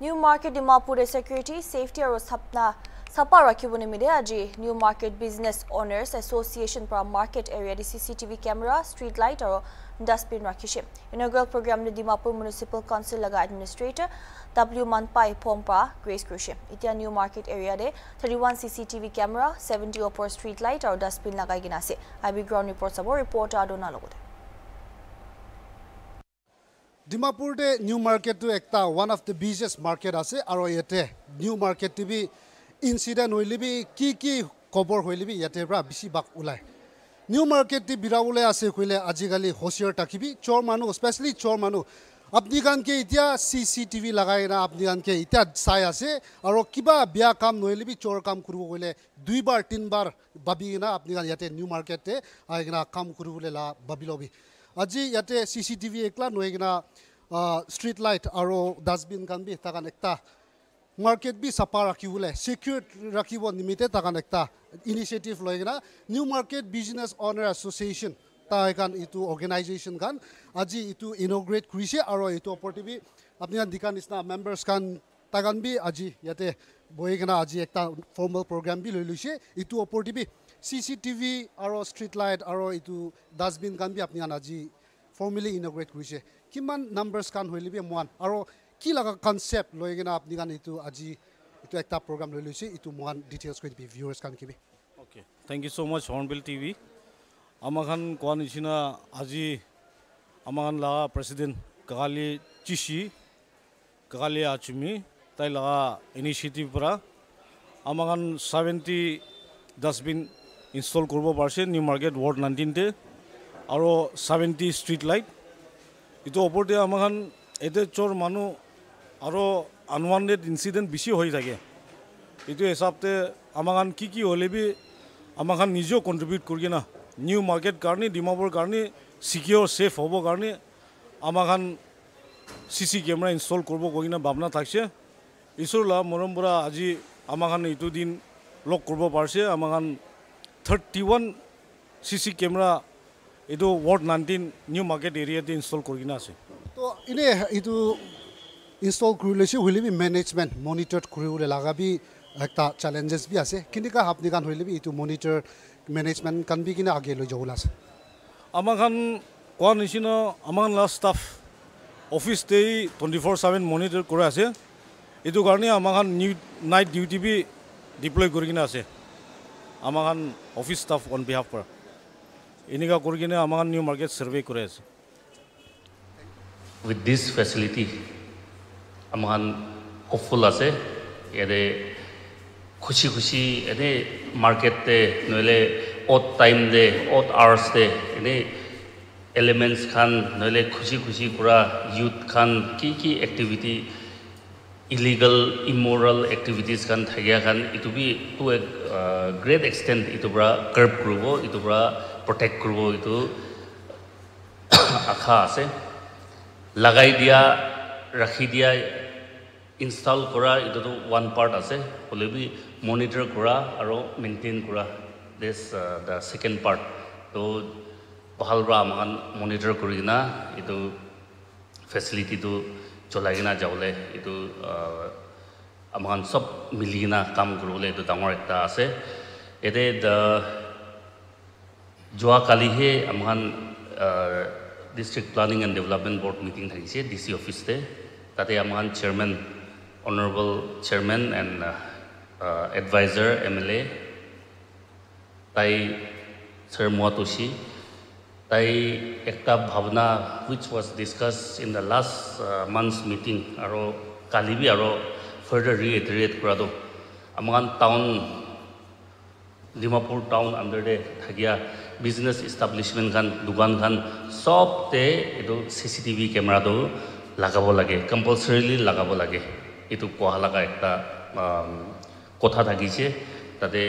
New market ডিমাপুৰে security safety আৰু স্থাপনা চাপা ৰাখিব নিমিত্তে আজি new market business owners association পৰা মাৰ্কেট এৰিয়াত C C TV camera street light আৰু ডাষ্টবিন ৰাখিছে ইনগ্ৰেল প্ৰগ্ৰামটো ডিমাপুৰ মিউনিচিপেল কাউন্সিল লগা এডমিনিষ্ট্ৰেটৰ ডাব্লিউ মানপাই ফৰ্ম পৰা গ্ৰেচ কৰিছে এতিয়া new market এৰিয়াতে thirty one C C TV camera seventy ওপৰ ষ্ট্ৰীট লাইট আৰু ডাষ্টবিন লগাই কিনে আছে আই বি গ্ৰাউণ্ড ৰিপৰ্ট চাব ৰিপৰ্টাৰ আদোনাৰ লগতে ডিমাপুৰতে নিউ মাৰ্কেটটো একটা one of the biggest market আছে আৰু ইয়াতে নিউ মাৰ্কেট টিভি ইনচিডেণ্ট হৈলিবি কি কি খবৰ হৈলিবি ইয়াতে পৰা বেছিভাগ ওলায়। নিউ মাৰ্কেট টি বিৰাবলৈ আছে কৈলে আজিকালি হুঁচিয়াৰ থাকিবি চোৰ মানুহ স্পেচিয়েলি চোৰ মানুহ। আপুনি কাণকে এতিয়া চি চি টিভি লগাই কিনে আপুনি কাণকে এতিয়া চাই আছে আৰু কিবা বেয়া কাম নহ'লেবি চোৰ কাম কৰিব গ'লে দুইবাৰ তিনিবাৰ ভাবি কিনে আপুনি ইয়াতে নিউ মাৰ্কেটতে আহি কিনে কাম কৰিবলৈ লা ভাবি ল'বি। আজি ইয়াতে চি চি টিভি একলা নহয় কিনা ষ্ট্ৰীট লাইট আৰু ডাষ্টবিন কান বি তাকান একটা মাৰ্কেট বি চাফা ৰাখিবলৈ ছিকিউৰ ৰাখিব নিমিত্তে তাকান একটা ইনিচিয়েটিভ লৈ কিনা new market business owner association তাৰ কাণ এইটো অৰ্গেনাইজেশ্যন কাণ আজি এইটো ইনগ্ৰেট কৰিছে আৰু এইটো অপৰটিভি আপুনি দিকা নিচিনা মেম্বাৰ্ছ কাণ তাকান বি আজি ইয়াতে বহি কিনে আজি এটা ফৰ্মেল প্ৰগ্ৰাম বি লৈ লৈছে এইটো অপৰটিভি চি চি টিভি আৰু ষ্ট্ৰীট লাইট আৰু এইটো ডাষ্টবিন কাণ বি আপুনি আজি ফৰ্মেলি ইনগ্ৰেট কৰিছে কিমান নাম্বাৰ্ছ কাণ হৈ লিবি মহান আৰু কি লগা কনচেপ্ট লৈ কিনে আপুনি কাণ এইটো আজি এইটো এটা প্ৰগ্ৰাম লৈ লৈছে এইটো মহান ডিটেইলছ কৰি দিবি ভিউৱাৰ্ছ কাণ কিবি okay thank you so' much Hornbill TV আমাখান কোৱা নিচিনা আজি আমাখান লগা প্ৰেচিডেণ্ট কাকালি চিচি কাকালি আচুমি তাই লগা ইনিচিয়েটিভ পৰা আমাখান ছেভেণ্টি ডাষ্টবিন ইনষ্টল কৰিব পাৰিছে নিউ মাৰ্কেট ৱাৰ্ড নাইনটিনতে। আৰু ছেভেণ্টি ষ্ট্ৰীট লাইট। এইটো ওপৰতে আমাখান এতিয়া চোৰ মানুহ আৰু আনৱান্টেড ইনচিডেণ্ট বেছি হৈ থাকে। এইটো হিচাপতে আমাখান কি কি হ'লে বি আমাখান নিজেও কণ্ট্ৰিবিউট কৰি কিনা নিউ মাৰ্কেট কাৰণে ডিমাপুৰ কাৰণে ছিকিয়ৰ ছেফ হ'ব কাৰণে আমাখান চি চি কেমেৰা ইনষ্টল কৰিব কৈ কিনে ভাৱনা থাকিছে। ঈশ্বৰ লাভ মৰম পৰা আজি আমাখান এইটো দিন লগ কৰিব পাৰিছে আমাখান thirty one C C camera এইটো ৱাৰ্ড নাইনটিন নিউ মাৰ্কেট এৰিয়াতে ইনষ্টল কৰি কিনে আছে তো এনেই এইটো ইনষ্টল কৰি লৈছে হ'লে মেনেজমেণ্ট মনিটৰ কৰিবলৈ লগা বি একটা চেলেঞ্জেছ বি আছে কেনেকুৱা আপুনি কাণ হ'লে এইটো মনিটৰ মেনেজমেণ্ট কাণ বি কিনে আগে লৈ যাবলৈ আছে আমাখান কোৱা নিচিনা আমাখান লাষ্ট ষ্টাফ অফিচতেই টুৱেণ্টি ফ'ৰ ছেভেন মনিটৰ কৰি আছে এইটো কাৰণে আমাখান new night duty B deploy কৰি কিনে আছে আমাখান অফিচ ষ্টাফ অন বিহাফ পৰা এনেকুৱা কৰি কিনে আমাখান নিউ মাৰ্কেট ছাৰ্ভে কৰি আছে। With this facility, আমাখান hopeful আছে। ইয়াতে খুচি খুচি এনে মাৰ্কেটতে নহ'লে odd time the odd hours the এনে এলিমেণ্টছ খান, নহ'লে খুচি খুচি কৰা ইউথ খান, কি কি এক্টিভিটি ইলিগেল ইম'ৰেল এক্টিভিটিছ খান থাকিয়া খান ইটো বি টু এ গ্ৰেট এক্সটেণ্ট ইটোৰ পৰা কাৰ্ভ কৰিব ইটোৰ পৰা প্ৰটেক্ট কৰিব এইটো আশা আছে লগাই দিয়া ৰাখি দিয়া ইনষ্টল কৰা এইটোতো ওৱান পাৰ্ট আছে হ'লেও বি মনিটৰ কৰা আৰু মেইনটেইন কৰা দিছ দ্য ছেকেণ্ড পাৰ্ট তো ভাল পৰা আমাক মনিটৰ কৰি কিনা এইটো ফেচিলিটিটো চলাই কিনা যাবলৈ এইটো আমাক চব মিলি কিনা কাম কৰিবলৈ এইটো ডাঙৰ এটা আছে ইয়াতে যোৱাকালিহে আমাক district planning and development board meeting থাকিছে D C অফিচতে তাতে আমাৰ chairman honourable chairman and adviser M L A তাই ছাৰ মোৱাটোচি তাই একটা ভাৱনা which was discuss in the last month's meeting আৰু কালি বি আৰু ফাৰ্ডাৰ ৰিএটেৰিয়েট কৰাটো আমাৰ টাউন ডিমাপুৰ টাউন আণ্ডাৰতে থাকিয়া বিজনেছ ইষ্টাব্লিছমেণ্ট খান দোকান খান চবতে এইটো চি চি টিভি কেমেৰাটো লগাব লাগে কম্পালচৰিলি লগাব লাগে এইটো কোৱা লগা এটা কথা থাকিছে তাতে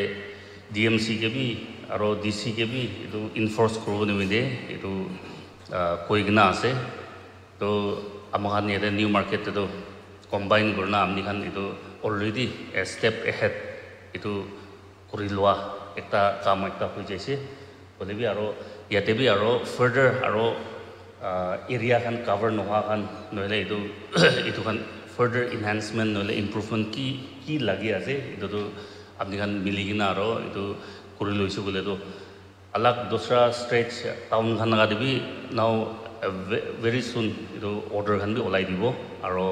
D M C K B আৰু ডি চি কে বি এইটো ইনফৰ্চ কৰিব নিমিতে এইটো কৈ কিনা আছে তো আমাখান ইয়াতে নিউ মাৰ্কেটতো কম্বাইন কৰি না আমি খান এইটো অলৰেডি ষ্টেপ এহেড এইটো কৰি লোৱা একটা কাম একটা হৈ যাইছে বি আৰু ইয়াতে বি আৰু ফাৰ্ডাৰ আৰু এৰিয়া খান কাভাৰ নোহোৱা খান নহ'লে এইটো এইটো খান ফাৰ্ডাৰ ইনহেঞ্চমেণ্ট নহ'লে ইম্প্ৰুভমেণ্ট কি কি লাগি আছে এইটোতো আপুনি খান মিলি কিনে আৰু এইটো কৰি লৈছোঁ বোলেতো আলাগ দোচৰা ষ্ট্ৰেট টাউন খান লগা দিবি নাও ভেৰি চুন এইটো অৰ্ডাৰ খান বি ওলাই দিব আৰু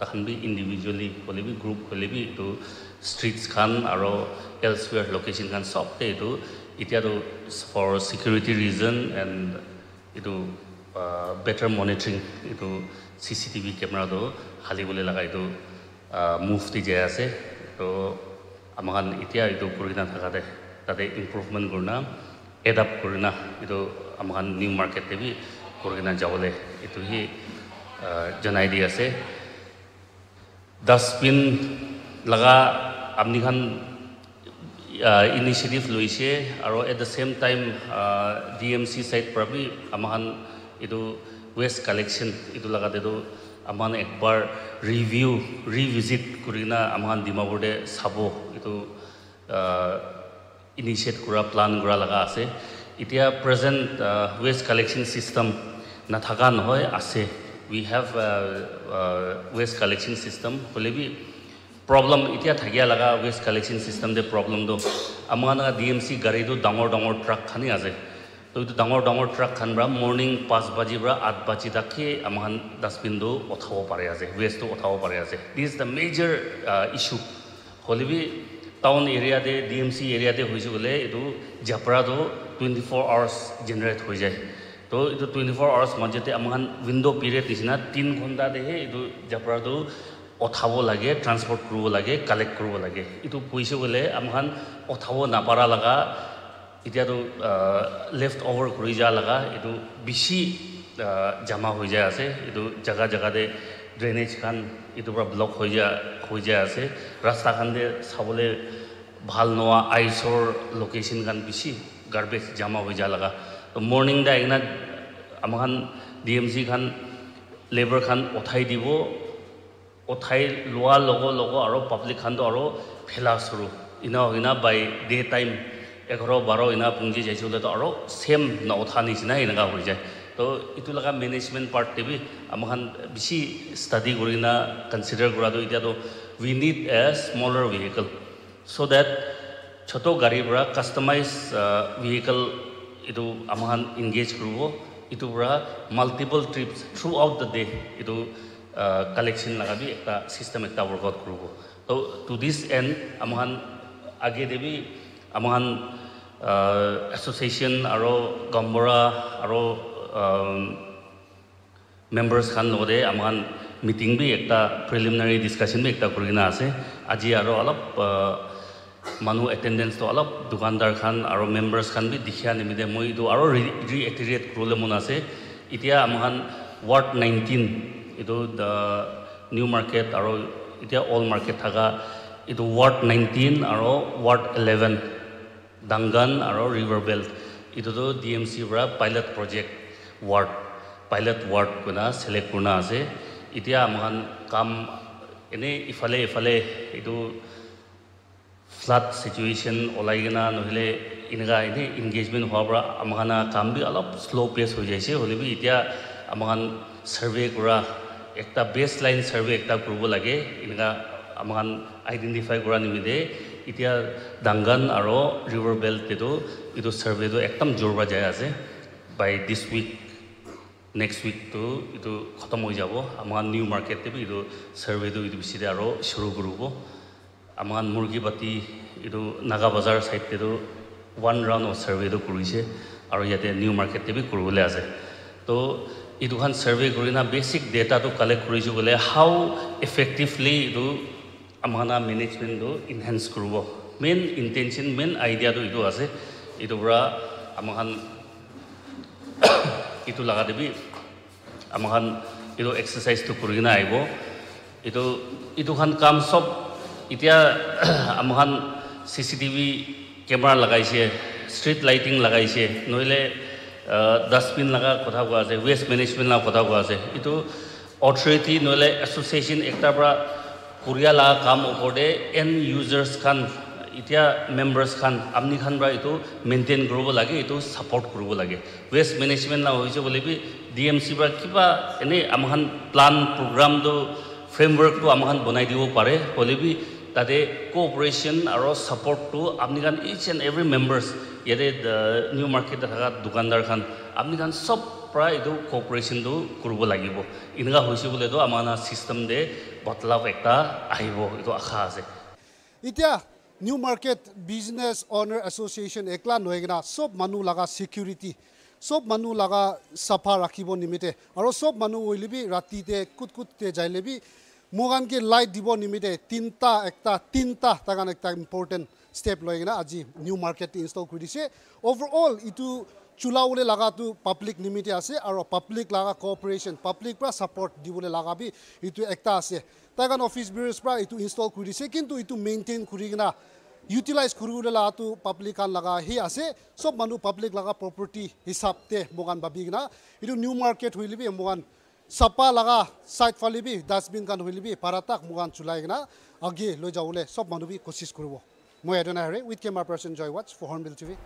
তাখান বি ইণ্ডিভিজুৱেলি হ'লে বি গ্ৰুপ হ'লে বি এইটো ষ্ট্ৰিটছ খান আৰু এলছৱেৰ লোকেশ্যন খান চবতে এইটো এতিয়াতো ফৰ ছিকিউৰিটি ৰিজন এণ্ড এইটো বেটাৰ মনিটৰিং এইটো চি চি টিভি কেমেৰাটো হালিবলৈ লগা এইটো মুভ দি যাই আছে তো আমাক এতিয়া এইটো কৰি নাথাকাতে তাতে ইম্প্ৰুভমেণ্ট কৰি না এডাপ্ট কৰি না এইটো আমাক নিউ মাৰ্কেটে বি কৰি কিনে যাবলৈ এইটো সি জনাই দি আছে ডাষ্টবিন লগা আপুনি খান ইনিচিয়েটিভ লৈছে আৰু at the same time D M C side পৰা বি আমাক এইটো ৱেষ্ট কালেকশ্যন এইটো লগাতেতো আমাক একবাৰ ৰিভিউ ৰিভিজিট কৰি কিনে আমাক ডিমাপুৰতে চাব এইটো ইনিচিয়েট কৰা প্লান কৰা লগা আছে এতিয়া প্ৰেজেণ্ট ৱেষ্ট কালেকশ্যন ছিষ্টেম নাথাকা নহয় আছে we have waste collection system হ'লে বি প্ৰব্লেম এতিয়া থাকিয়া লগা ৱেষ্ট কালেকশ্যন ছিষ্টেম যে প্ৰব্লেমটো আমাৰ ডি এম চি গাড়ীটো ডাঙৰ ডাঙৰ ট্ৰাক খানি আছে তো এইটো ডাঙৰ ডাঙৰ ট্ৰাক খান পৰা মৰ্ণিং পাঁচ বাজিৰ পৰা আঠ বাজি তাকে আমাৰ ডাষ্টবিনটো উঠাব পাৰে আছে ৱেষ্টটো উঠাব পাৰে আছে দিছ দ্য মেজৰ ইছ্যু হ'লে বি টাউন এৰিয়াতে ডি এম চি এৰিয়াতে হৈছে বোলে এইটো জাপৰাটো টুৱেণ্টি ফ'ৰ আৱাৰ্ছ জেনেৰেট হৈ যায় তো এইটো টুৱেণ্টি ফ'ৰ আৱাৰ্ছ মাজতে আমাৰ উইণ্ড' পিৰিয়ড নিচিনা তিনি ঘণ্টাতেহে এইটো জাপৰাটো উঠাব লাগে ট্ৰান্সপৰ্ট কৰিব লাগে কালেক্ট কৰিব লাগে এইটো কৈছে বোলে আমাৰ উঠাব নাপাৰা লগা এতিয়াতো লেফ্ট অভাৰ কৰি যোৱা লগা এইটো বেছি জমা হৈ যায় আছে এইটো জেগা জেগাতে ড্ৰেইনেজ খান এইটোৰ পৰা ব্লক হৈ যায় হৈ যায় আছে। ৰাস্তাখানতে চাবলৈ ভাল নোহোৱা আইচৰ লোকেশ্যন খান বেছি গাৰ্বেজ জমা হৈ যায় লগা। মৰ্ণিং দা এইগিনা আমাৰ ডি এম চি খান লেবাৰ খান উঠাই দিব। উঠাই লোৱাৰ লগে লগে আৰু পাব্লিক খানটো আৰু ফেলা চৰু। ইনা ইনা বাই ডে টাইম এঘাৰ বাৰ ইনা পুঞ্জি যাইছে আৰু ছেম নউঠা নিচিনা এনেকুৱা হৈ যায়। তো এইটো লগা মেনেজমেণ্ট পাৰ্ট টিভি আমাক বেছি ষ্টাডি কৰি না কনচিডাৰ কৰাটো এতিয়াতো we need a smaller vehicle so' that ছোট গাড়ীৰ পৰা কাষ্টমাইজ ভেহিকল এইটো আমাক ইংগেজ কৰিব এইটোৰ পৰা multiple trips throughout the day এইটো কালেকশ্যন লগাবি একটা চিষ্টেম একটা ৱৰ্কআউট কৰিব তো টু দিছ এণ্ড আমাক আগে দেবি আমাক এছ'চিয়েশ্যন আৰু গম্বৰা আৰু মেম্বাৰ্ছ খান লগতে আমাক মিটিং বি একটা প্ৰিলিমিনাৰী ডিছকাশ্যন বি একটা কৰি কিনে আছে আজি আৰু অলপ মানুহ এটেণ্ডেঞ্চটো অলপ দোকানদাৰ খান আৰু মেম্বাৰ্ছ খান বি দেখিয়া নিমিতে মই এইটো আৰু ৰিএক্টিৰিয়েট কৰিবলৈ মন আছে এতিয়া আমাক ৱাৰ্ড নাইনটিন এইটো নিউ মাৰ্কেট আৰু এতিয়া অল মাৰ্কেট থকা এইটো ৱাৰ্ড নাইনটিন আৰু ৱাৰ্ড ইলেভেন ডাংগান আৰু ৰিভাৰ বেল্ট এইটোতো ডি এম চিৰ পৰা pilot project ward pilot ward কোনা চিলেক্ট কৰা আছে এতিয়া আমাৰ কাম এনেই ইফালে ইফালে এইটো ফ্লাড চিটুৱেশ্যন ওলাই কিনা নহ'লে এনেকুৱা এনেই ইনগেজমেণ্ট হোৱাৰ পৰা আমাৰ কাম বি অলপ শ্ল' পেচ হৈ যাইছে হ'লে বি এতিয়া আমাৰ ছাৰ্ভে কৰা একটা বেষ্ট লাইন ছাৰ্ভে একটা কৰিব লাগে এনেকুৱা আমাক আইডেণ্টিফাই কৰা নিমিত্তে এতিয়া ডাংগান আৰু ৰিভাৰ বেল্ট এইটো এইটো ছাৰ্ভেটো একদম জোৰ পৰা আছে বাই দিছ উইক নেক্সট উইকটো এইটো খতম হৈ যাব আমাৰ নিউ মাৰ্কেটে এইটো ছাৰ্ভেটো এইটো বেছিতে আৰু চুৰু কৰিব আমাৰ মুৰ্গী বাতি এইটো নাগা বজাৰ ছাইডেতো ওৱান ৰাউণ্ড অফ ছাৰ্ভেটো কৰিছে আৰু ইয়াতে নিউ মাৰ্কেটে বি কৰিবলৈ আছে তো এইটোখন ছাৰ্ভে কৰি না বেচিক ডেটাটো কালেক্ট কৰিছোঁ বোলে হাউ এফেক্টিভলি এইটো আমাৰ মেনেজমেণ্টটো ইনহেঞ্চ কৰিব মেইন ইণ্টেনশ্যন মেইন আইডিয়াটো এইটো আছে এইটোৰ পৰা আমাৰ এইটো লগা দিবি আমাৰ এইটো এক্সাৰচাইজটো কৰি কিনে আহিব এইটো এইটোখন কাম চব এতিয়া আমাৰ চি চি টিভি কেমেৰা লগাইছে ষ্ট্ৰীট লাইটিং লগাইছে নহ'লে ডাষ্টবিন লগা কথা কোৱা আছে ৱেষ্ট মেনেজমেণ্ট লগা কথা কোৱা আছে এইটো অথৰিটি নহ'লে এছ'চিয়েশ্যন একটাৰ পৰা কৰিয়া লগা কাম ওপৰতে এন ইউজাৰ্ছ খান এতিয়া মেম্বাৰ্ছ খান আপুনি খান পৰা এইটো মেইনটেইন কৰিব লাগে এইটো ছাপৰ্ট কৰিব লাগে। ৱেষ্ট মেনেজমেণ্ট না হৈছে বুলি বি ডি এম চিৰ পৰা কিবা এনেই আমাৰ প্লান প্ৰগ্ৰামটো ফ্ৰেমৱৰ্কটো আমাক বনাই দিব পাৰে হ'লে বি তাতে কোঅপাৰেশ্যন আৰু ছাপৰ্টটো আপুনি খান ইচ এণ্ড এভৰি মেম্বাৰ্ছ ইয়াতে নিউ মাৰ্কেটত থকা দোকানদাৰ খান আপুনি খান চব পৰা এইটো কোঅপাৰেশ্যনটো কৰিব লাগিব। এনেকুৱা হৈছে বোলেতো আমাৰ ছিষ্টেম দে বদলাৱ এটা আহিব এইটো আশা আছে। এতিয়া new market business owner association একলা নহয় কিনা চব মানুহ লগা ছিকিউৰিটি চব মানুহ লগা চাফা ৰাখিব নিমিতে আৰু চব মানুহ ওইলিবি ৰাতিতে কুট কুটতে যাইলেবি মোগানকে লাইট দিব নিমিতে তিনিটা একটা তিনিটা তাৰ কাৰণে একটা ইম্পৰ্টেণ্ট ষ্টেপ লৈ কিনে আজি নিউ মাৰ্কেট ইনষ্টল কৰি দিছে অভাৰঅল ইটো চোলাবলৈ লগাটো পাব্লিক নিমিতে আছে আৰু পাব্লিক লগা কঅপাৰেশ্যন পাব্লিক পৰা ছাপৰ্ট দিবলৈ লগা বি এইটো একটা আছে। তাৰ কাৰণে অফিচ বিউৰছ পৰা এইটো ইনষ্টল কৰি দিছে কিন্তু এইটো মেইনটেইন কৰি কিনে ইউটিলাইজ কৰিবলৈ লগাটো পাব্লিক কান লগা সেই আছে। চব মানুহ পাব্লিক লগা প্ৰপাৰ্টি হিচাপতে মোগান ভাবি কিনা। এইটো নিউ মাৰ্কেট হৈলিবি মোগান চাপা লগা চাইড ফালিবি ডাষ্টবিন কান হৈলিবি পাৰাটাক মোগান চলাই কিনা আগে লৈ যাবলৈ চব মানুহ বি কচিছ কৰিব। মই Edna here with camera person Joy ৱাটছ for Hornbill TV